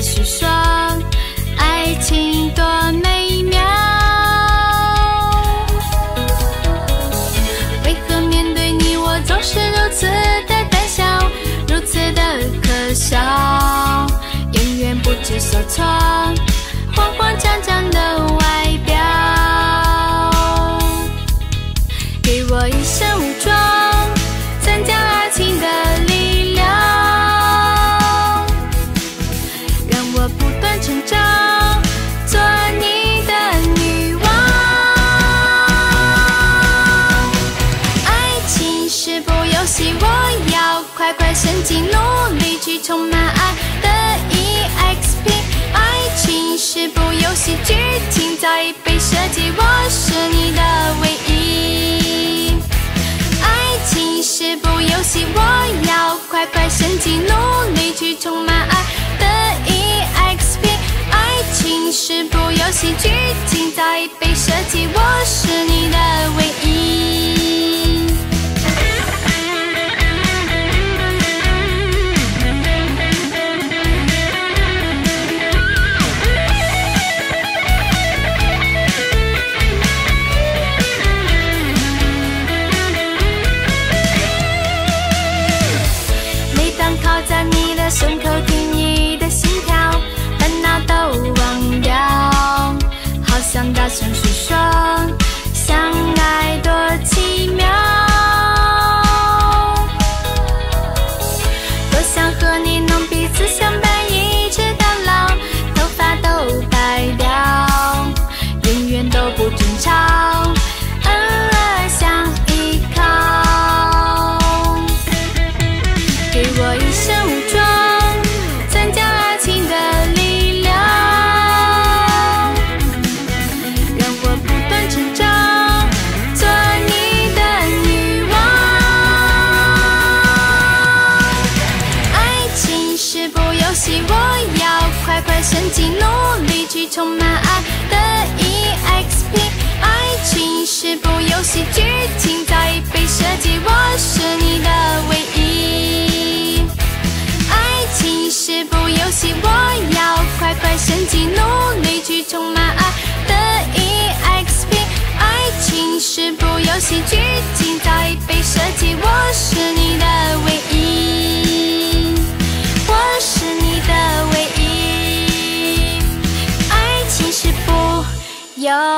继续说努力去充满爱的 EXP。爱情是部游戏，剧情早已被设计，我是你的唯一。爱情是部游戏，我要快快升级，努力去充满爱的 EXP。爱情是部游戏，剧情早已被设计，我是你的唯一。大声诉说，快快升级，努力去充满爱的 EXP。爱情是部游戏，剧情早已被设计，我是你的唯一。爱情是部游戏，我要快快升级，努力去充满爱的 EXP。爱情是部游戏，剧情早已 yo.